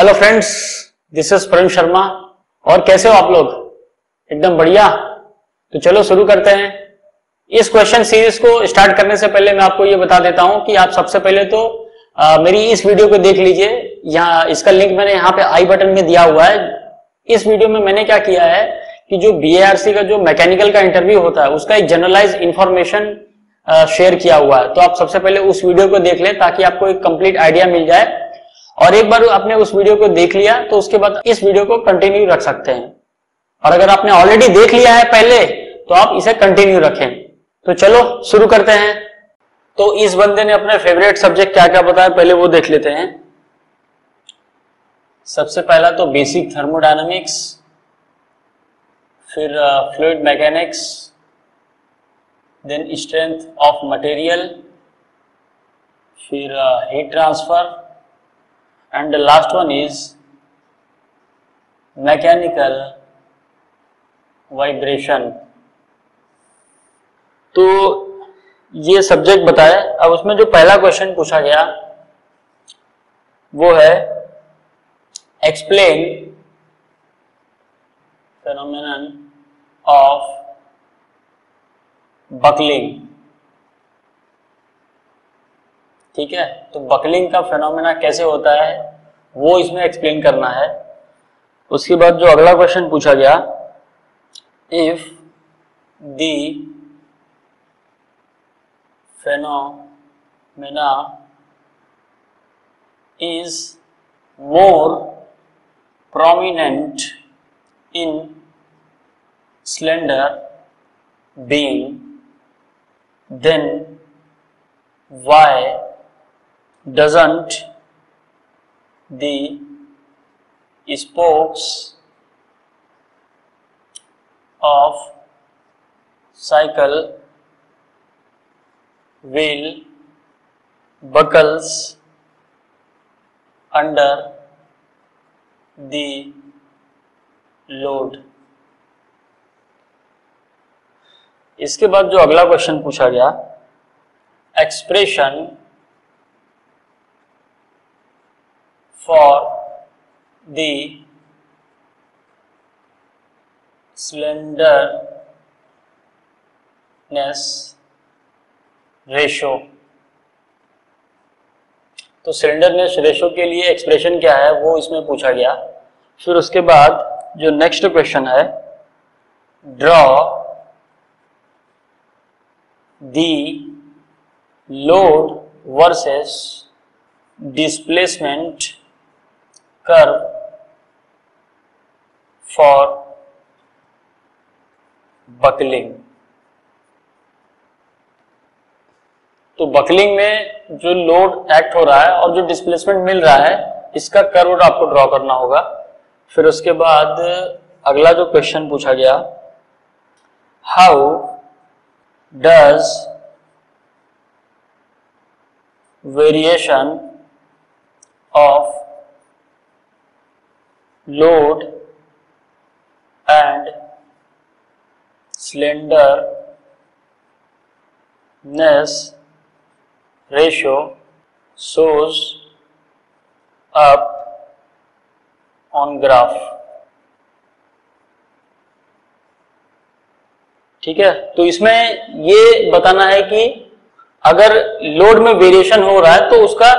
Hello friends this is प्रण शर्मा और कैसे हो आप लोग? एकदम बढ़िया। तो चलो शुरू करते हैं। इस क्वेश्चन सीरीज़ को स्टार्ट करने से पहले मैं आपको ये बता देता हूँ कि आप सबसे पहले तो आ, मेरी इस वीडियो को देख लीजिए। यहाँ इसका लिंक मैंने यहाँ पे आई बटन में दिया हुआ है। इस वीडियो में मैंने क्या किया है कि जो बी का जो मैकेनिकल का इंटरव्यू होता है उसका एक जनरलाइज इंफॉर्मेशन शेयर किया हुआ है। तो आप सबसे पहले उस वीडियो को देख लें ताकि आपको एक कंप्लीट आइडिया मिल जाए। और एक बार आपने उस वीडियो को देख लिया तो उसके बाद इस वीडियो को कंटिन्यू रख सकते हैं। और अगर आपने ऑलरेडी देख लिया है पहले तो आप इसे कंटिन्यू रखें। तो चलो, शुरू करते हैं। तो इस बंदे ने अपने फेवरेट सब्जेक्ट क्या क्या बताया, पहले वो देख लेते हैं। सबसे पहला तो बेसिक थर्मोडायनामिक्स फिर fluid mechanics then strength of material फिर heat transfer the last one is mechanical vibration. तो ये सब्जेक्ट बताए अब उसमें जो पहला क्वेश्चन पूछा गया, वो है एक्सप्लेन फेनोमेनन ऑफ़ बकलिंग ठीक है? तो बकलिंग का फेनोमेना कैसे होता है, वो इसमें एक्सप्लेन करना है। उसके बाद जो अगला क्वेश्चन पूछा गया if the phenomena is more prominent in slender being, then why doesn't the spokes of cycle wheel buckles under the load इसके बाद जो अगला क्वेश्चन पूछा गया expression for the slenderness ratio तो सिलेंडरनेस रेशो के लिए एक्सप्रेशन क्या है, वो इसमें पूछा गया। फिर उसके बाद जो नेक्स्ट क्वेश्चन है draw the load versus displacement curve for buckling तो बकलिंग में जो लोड एक्ट हो रहा है और जो डिस्प्लेसमेंट मिल रहा है, इसका कर्व आपको ड्रॉ करना होगा। फिर उसके बाद अगला जो क्वेश्चन पूछा गया how does variation of load and slenderness ratio shows up on graph. ठीक है? तो इसमें ये बताना है कि अगर लोड में वेरिएशन हो रहा है तो उसका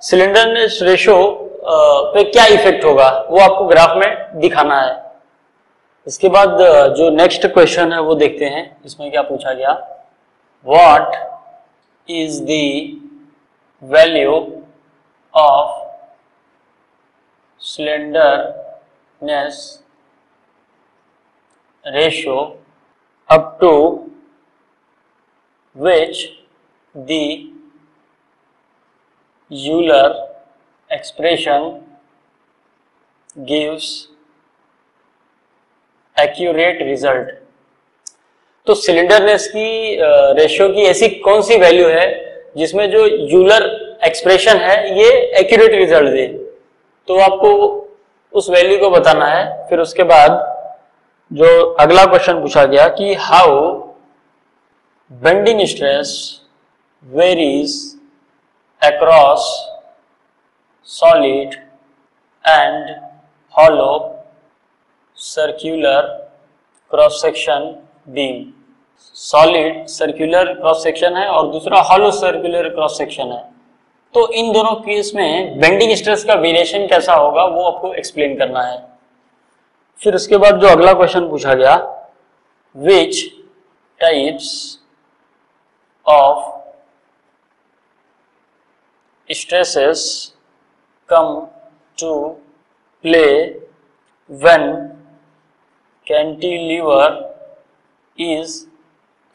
सिलेंडरनेस रेशो पे क्या इफ़ेक्ट होगा? वो आपको ग्राफ में दिखाना है। इसके बाद जो नेक्स्ट क्वेश्चन है, वो देखते हैं। इसमें क्या पूछा गया? What is the value of slenderness ratio up to which the Euler expression gives accurate result. तो सिलेंडरनेस की रेशियो की ऐसी कौन सी वैल्यू है जिसमें जो यूलर एक्सप्रेशन है, ये एक्यूरेट रिज़ल्ट दे? तो आपको उस वैल्यू को बताना है, फिर उसके बाद जो अगला क्वेश्चन पूछा गया कि how bending stress varies across solid and hollow circular cross section beam solid circular cross section है और दूसरा हॉलो सर्कुलर क्रॉस सेक्शन है। तो इन दोनों केस में बेंडिंग स्ट्रेस का वेरिएशन कैसा होगा, वो आपको एक्सप्लेन करना है। फिर उसके बाद जो अगला क्वेश्चन पूछा गया which types of stresses come to play when cantilever is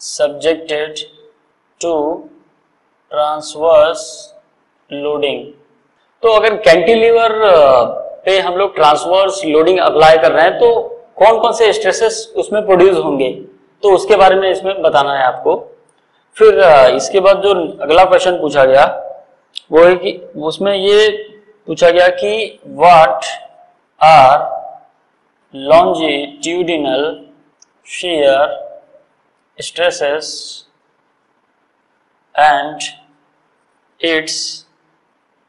subjected to transverse loading तो अगर कैंटिलीवर पे हम लोग ट्रांसवर्स लोडिंग अप्लाई कर रहे हैं तो कौन कौन से स्ट्रेसेस उसमें प्रोड्यूस होंगे? तो उसके बारे में इसमें बताना है आपको। फिर इसके बाद जो अगला क्वेश्चन पूछा गया, वो है कि उसमें ये पूछा गया कि what are longitudinal shear stresses and its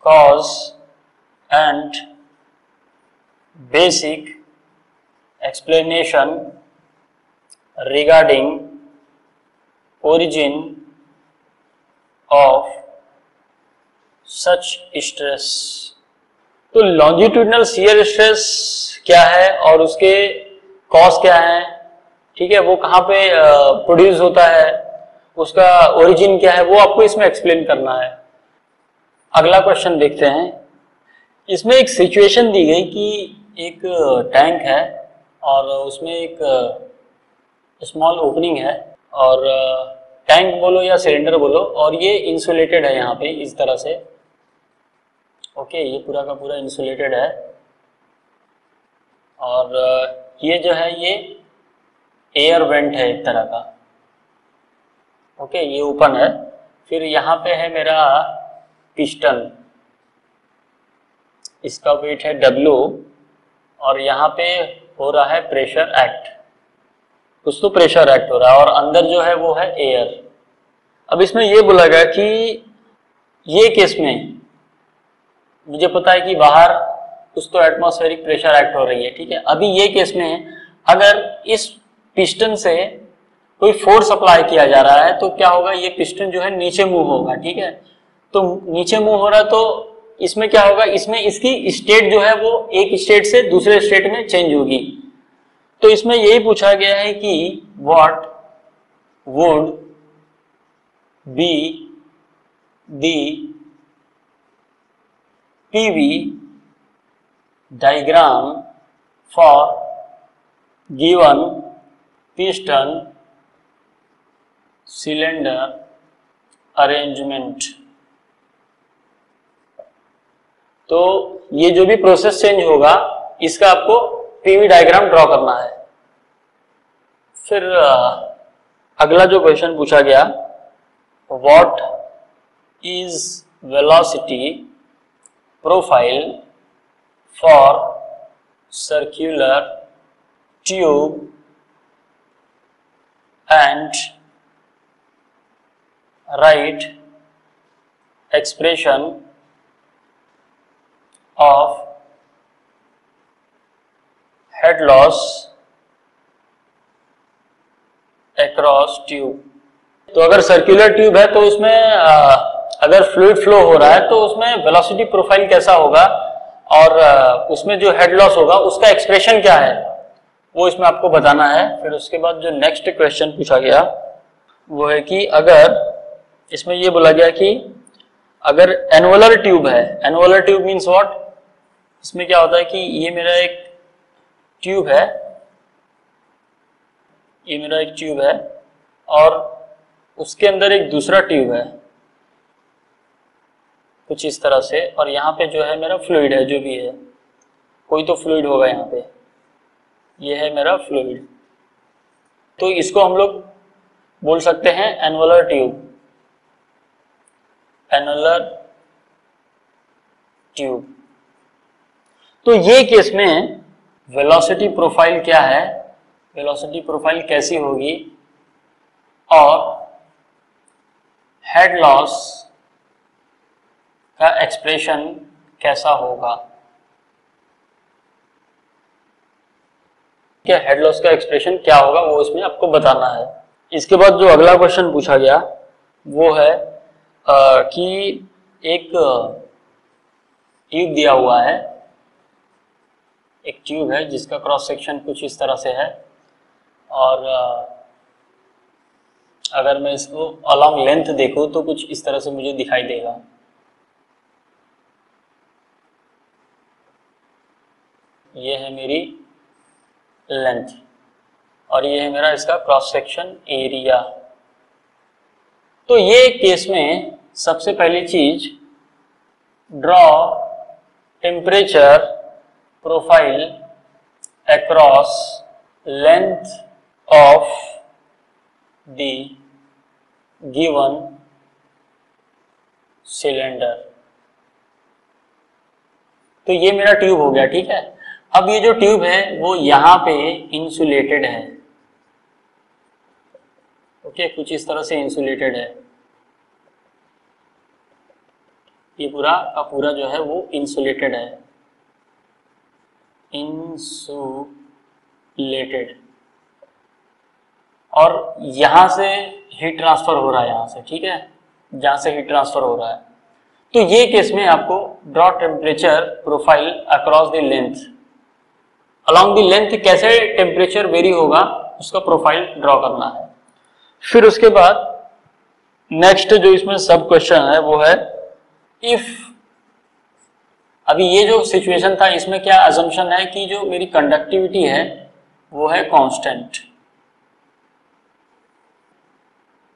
cause and basic explanation regarding origin of such stress तो लॉन्जिट्यूडनल सीयर स्ट्रेस क्या है और उसके कॉज क्या है? ठीक है, वो कहाँ पे प्रोड्यूस होता है? उसका ओरिजिन क्या है? वो आपको इसमें एक्सप्लेन करना है। अगला क्वेश्चन देखते हैं। इसमें एक सिचुएशन दी गई कि एक टैंक है और उसमें एक स्मॉल ओपनिंग है और टैंक बोलो या सिलेंडर बोलो और ये इंसुलेटेड है यहाँ पे इस तरह से। ओके ये पूरा का पूरा इंसुलेटेड है। और ये जो है, ये एयर वेंट है एक तरह का। ओके ये ओपन है। फिर यहाँ पे है मेरा पिस्टन इसका वेट है डब्ल्यू और यहाँ पे हो रहा है प्रेशर एक्ट कुछ तो प्रेशर एक्ट हो रहा है और अंदर जो है वो है एयर अब इसमें ये बोला गया कि ये केस में? मुझे पता है कि बाहर कुछ तो एटमोस्फेरिक प्रेशर एक्ट हो रही है, ठीक है? अभी ये केस में अगर इस पिस्टन से कोई फोर्स अप्लाई किया जा रहा है तो क्या होगा? ये पिस्टन जो है नीचे मूव होगा, ठीक है? तो नीचे मूव हो रहा तो इसमें क्या होगा? इसमें इसकी स्टेट जो है वो एक स्टेट से दूसरे स्टेट में चेंज होगी। तो इसमें यही पूछा गया है कि what would be the PV diagram for given piston cylinder arrangement. तो ये जो भी प्रोसेस चेंज होगा, इसका आपको पीवी डायग्राम ड्रॉ करना है। फिर अगला जो क्वेश्चन पूछा गया what is velocity profile for circular tube and write expression of head loss across tube तो अगर सर्कुलर ट्यूब है तो उसमें आ, अगर फ्लूड फ्लो हो रहा है तो उसमें वेलोसिटी प्रोफ़ाइल कैसा होगा और उसमें जो हेड लॉस होगा, उसका एक्सप्रेशन क्या है, वो इसमें आपको बताना है। फिर उसके बाद जो नेक्स्ट क्वेश्चन पूछा गया, वो है कि अगर, इसमें ये बोला गया कि अगर एनुअलर ट्यूब है एनुअलर ट्यूब मीन्स व्हाट इसमें क्या होता है कि ये मेरा एक ट्यूब है, ये मेरा एक ट्यूब है, और उसके अंदर एक दूसरा ट्यूब है। कुछ इस तरह से, और यहाँ पे जो है मेरा फ्लूड है, जो भी है। कोई तो फ्लूड होगा यहाँ पे। ये है मेरा फ्लूड तो इसको हम लोग बोल सकते हैं एनुअलर ट्यूब एनुअलर ट्यूब तो ये केस में वेलोसिटी प्रोफ़ाइल क्या है? वेलोसिटी प्रोफ़ाइल कैसी होगी? और हेड लॉस का एक्सप्रेशन कैसा होगा? उसके हेड लॉस का एक्सप्रेशन क्या होगा वो इसमें आपको बताना है। इसके बाद जो अगला क्वेश्चन पूछा गया वो है आ, कि एक ट्यूब दिया हुआ है। एक ट्यूब है जिसका क्रॉस सेक्शन कुछ इस तरह से है। और अगर मैं इसको अलॉन्ग लेंथ देखूँ तो कुछ इस तरह से मुझे दिखाई देगा। ये है मेरी लेंथ और ये है मेरा इसका क्रॉस सेक्शन एरिया तो ये केस में सबसे पहली चीज़ draw temperature profile across length of the given cylinder तो ये मेरा ट्यूब हो गया, ठीक है? अब ये जो ट्यूब है, वो यहाँ पे इंसुलेटेड है। ओके, कुछ इस तरह से इंसुलेटेड है। ये पूरा का पूरा जो है, वो इंसुलेटेड है। इंसुलेटेड और यहाँ से हीट ट्रांसफ़र हो रहा है, यहाँ से, ठीक है? जहाँ से हीट ट्रांसफ़र हो रहा है। तो ये केस में आपको draw temperature profile across the length along the length कैसे टेम्परेचर वेरी होगा, उसका प्रोफ़ाइल ड्रॉ करना है। फिर उसके बाद नेक्स्ट जो इसमें सब क्वेश्चन है, वो है इफ़ अभी ये जो सिचुएशन था, इसमें क्या अजम्पन है कि जो मेरी कंडक्टिविटी है, वो है कांस्टेंट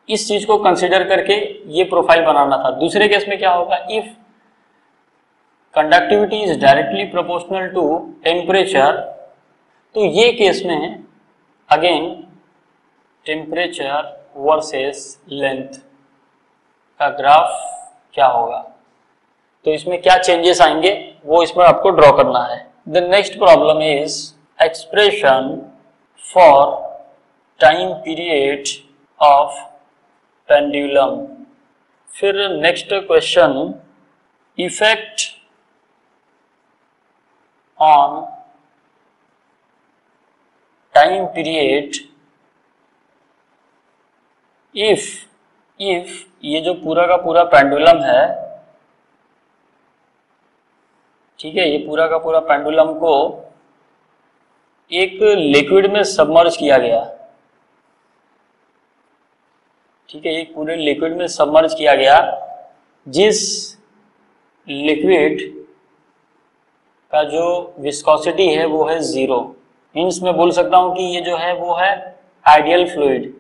इस चीज़ को कंसिडर करके ये प्रोफ़ाइल बनाना था। दूसरे केस में क्या होगा? If conductivity is directly proportional to temperature तो ये केस में अगेन टेम्परेचर वर्सेस लेंथ का ग्राफ क्या होगा? तो इसमें क्या चेंजेस आएँगे, वो इसमें आपको ड्रॉ करना है। The next problem is expression for time period of pendulum फिर next question effect on time period if if ये जो पूरा का पूरा पेंडुलम है, ठीक है, ये पूरा का पूरा पेंडुलम को एक लिक्विड में सबमर्ज किया गया। ठीक है, एक पूरे लिक्विड में सबमर्ज किया गया, जिस लिक्विड का जो विस्कोसिटी है वो है ज़ीरो मीन्स मैं बोल सकता हूँ कि ये जो है, वो है आइडियल फ्लूड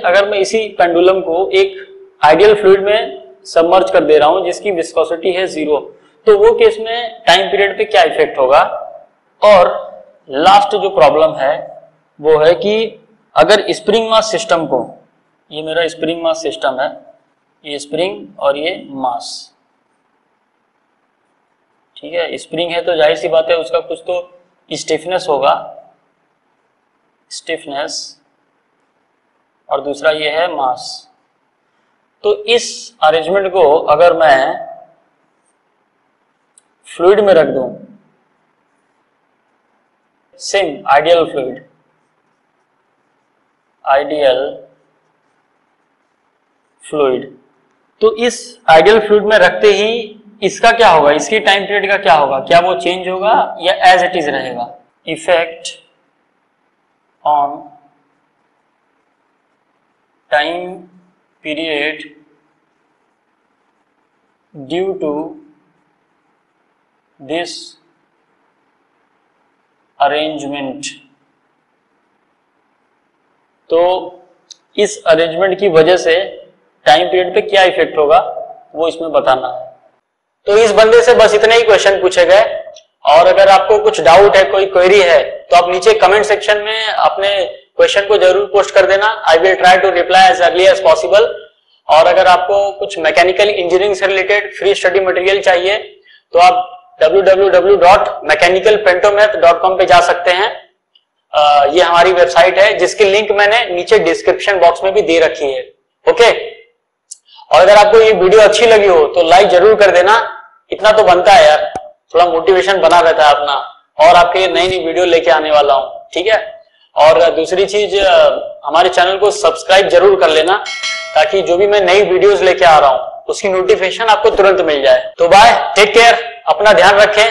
अगर मैं इसी पेंडुलम को एक आइडियल फ्लूइड में सबमर्ज कर दे रहा हूँ, जिसकी विस्कोसिटी है ज़ीरो तो वो केस में टाइम पीरियड पे क्या इफ़ेक्ट होगा? और लास्ट जो प्रॉब्लम है, वो है कि अगर स्प्रिंग मास सिस्टम को, ये मेरा स्प्रिंग मास सिस्टम है, ये स्प्रिंग और ये मास ठीक है स्प्रिंग है तो ज़ाहिर सी बात है उसका कुछ तो स्टिफनेस होगा। स्टिफनेस और दूसरा ये है मास तो इस अरेंजमेंट को अगर मैं फ्लूड में रख दूँ same ideal fluid ideal fluid तो इस आइडियल फ्लूड में रखते ही इसका क्या होगा? इसकी टाइम पीरियड का क्या होगा? क्या वो चेंज होगा या एज इट इज़ रहेगा? Effect on time period due to this arrangement तो इस अरेंजमेंट की वजह से टाइम पीरियड पे क्या इफ़ेक्ट होगा? वो इसमें बताना है। तो इस बंदे से बस इतने ही क्वेश्चन पूछे गए। और अगर आपको कुछ डाउट है कोई क्वेरी है तो आप नीचे कमेंट सेक्शन में अपने क्वेश्चन को ज़रूर पोस्ट कर देना। I will try to reply as early as possible और अगर आपको कुछ मैकेनिकल इंजीनियरिंग से रिलेटेड फ्री स्टडी मटेरियल चाहिए तो आप www.mechanicalpentomath.com पे जा सकते हैं। आ, ये हमारी वेबसाइट है जिसकी लिंक मैंने नीचे डिस्क्रिप्शन बॉक्स में भी दे रखी है। ओके और अगर आपको ये वीडियो अच्छी लगी हो तो लाइक ज़रूर कर देना। इतना तो बनता है यार। थोड़ा मोटिवेशन बना रहता है अपना। और आपके नई नई वीडियो लेके आने वाला हूँ, ठीक है? और दूसरी चीज़, हमारे चैनल को सब्सक्राइब ज़रूर कर लेना, ताकि जो भी मैं नई वीडियोस लेके आ रहा हूँ, उसकी नोटिफिकेशन आपको तुरंत मिल जाए। तो बाय टेक केयर अपना ध्यान रखें।